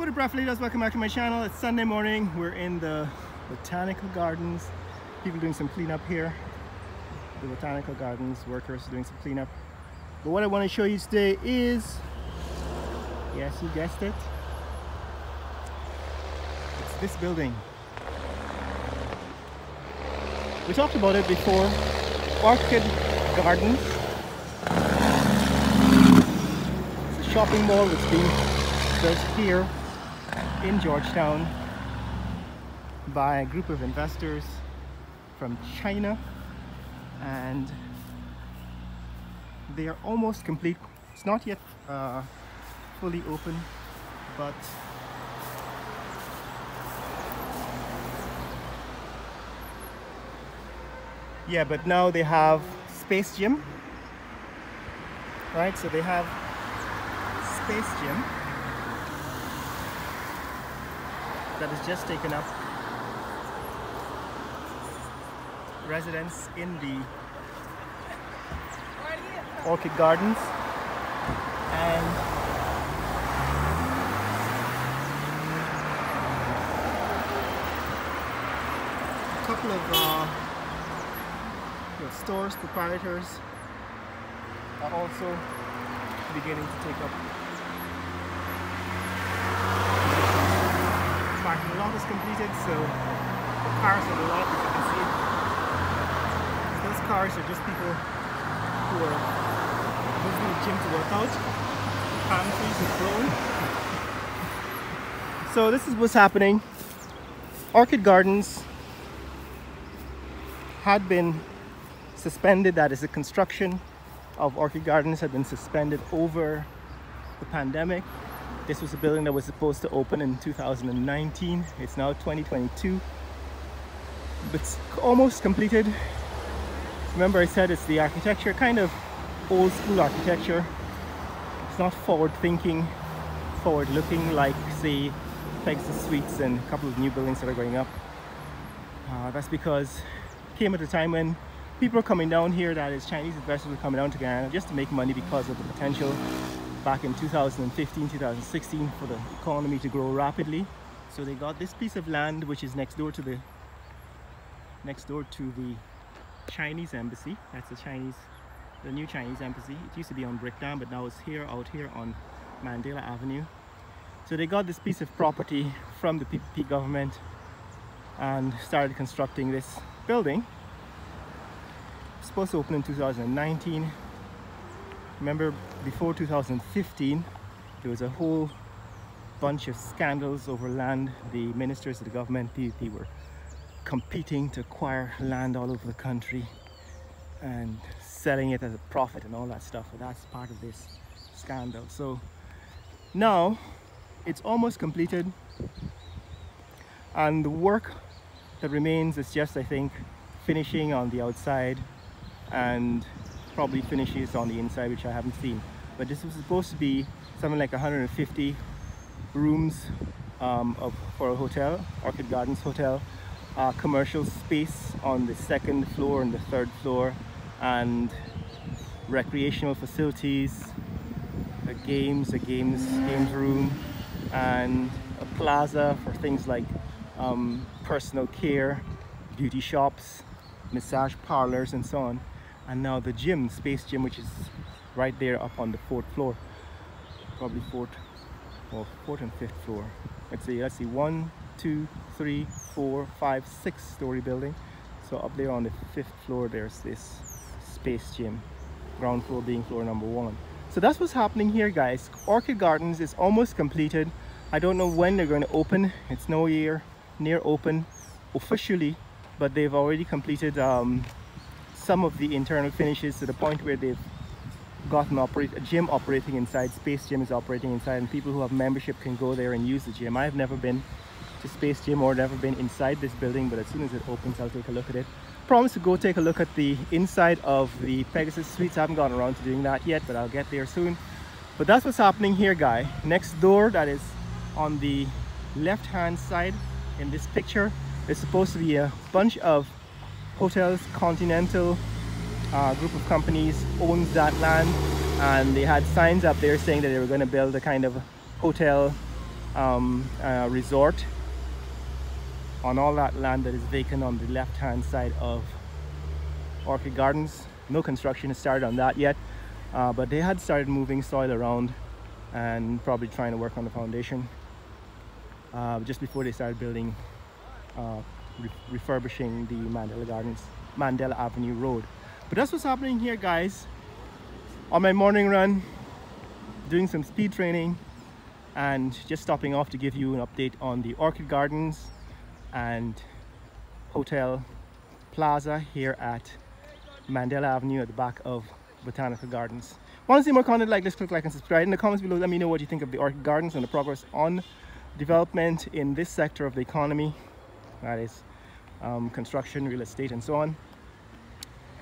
What up Raffalitos, welcome back to my channel. It's Sunday morning. We're in the Botanical Gardens. People doing some cleanup here. The Botanical Gardens workers doing some cleanup. But what I want to show you today is, yes you guessed it, it's this building. We talked about it before, Orchid Gardens. It's a shopping mall that's been built here in Georgetown by a group of investors from China. And they are almost complete. It's not yet uh, fully open but yeah but now they have space gym. Right? So they have space gym that has just taken up residence in the Orchid Gardens. And a couple of uh, stores, proprietors are also beginning to take up lot is completed, so cars on the lot, as you can see, those cars are just people who are visiting the gym to work out. Palm trees are blown. So this is what's happening. Orchid Gardens had been suspended, that is the construction of Orchid Gardens had been suspended over the pandemic this was a building that was supposed to open in 2019. It's now 2022. But it's almost completed. Remember I said it's the architecture, kind of old school architecture. It's not forward thinking, forward looking like say Pegasus Suites and a couple of new buildings that are going up. Uh, that's because it came at a time when people are coming down here, that is Chinese investors are coming down to Guyana just to make money because of the potential back in 2015 2016 for the economy to grow rapidly. So they got this piece of land which is next door to the next door to the Chinese embassy. That's the Chinese the new Chinese embassy. It used to be on Brickdam but now it's here out here on Mandela Avenue. So they got this piece of property from the PPP government and started constructing this building. Supposed to open in 2019 remember before 2015 there was a whole bunch of scandals over land. The ministers of the government PPP were competing to acquire land all over the country and selling it at a profit and all that stuff. But that's part of this scandal. So now it's almost completed. And the work that remains is just I think finishing on the outside and probably finishes on the inside which I haven't seen. But this was supposed to be something like 150 rooms um, of, for a hotel Orchid Gardens Hotel uh, commercial space on the second floor and the third floor and recreational facilities a games a games games room and a plaza for things like um, personal care beauty shops massage parlors and so on and now the gym space gym which is right there up on the fourth floor. Probably fourth or fourth and fifth floor. Let's see let's see. One two three four five six story building. So up there on the fifth floor there's this space gym. Ground floor being floor number one. So that's what's happening here guys. Orchid gardens is almost completed. I don't know when they're going to open. It's no year near open officially but they've already completed um, some of the internal finishes to the point where they've gotten operate a gym operating inside space gym is operating inside and people who have membership can go there and use the gym. I've never been to space gym or never been inside this building but as soon as it opens i'll take a look at it. Promise to go take a look at the inside of the pegasus suites. I haven't gotten around to doing that yet but i'll get there soon. But that's what's happening here guy. Next door that is on the left hand side in this picture is supposed to be a bunch of Hotels Continental uh, group of companies owns that land and they had signs up there saying that they were going to build a kind of hotel um, uh, resort on all that land that is vacant on the left hand side of Orchid Gardens. No construction has started on that yet, uh, but they had started moving soil around and probably trying to work on the foundation uh, just before they started building, uh, re refurbishing the Mandela Gardens, Mandela Avenue Road. But that's what's happening here, guys. On my morning run, doing some speed training and just stopping off to give you an update on the Orchid Gardens and Hotel Plaza here at Mandela Avenue at the back of Botanical Gardens. Want to see more content like this, click like and subscribe. In the comments below, let me know what you think of the Orchid Gardens and the progress on development in this sector of the economy. That is um, construction, real estate and so on.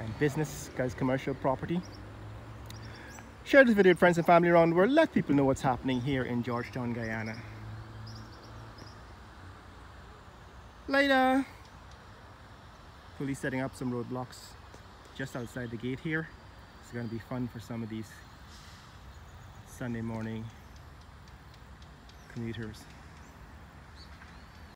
And business, guys, commercial property. Share this video with friends and family around the world. Let people know what's happening here in Georgetown, Guyana. Later! Police setting up some roadblocks just outside the gate here. It's going to be fun for some of these Sunday morning commuters.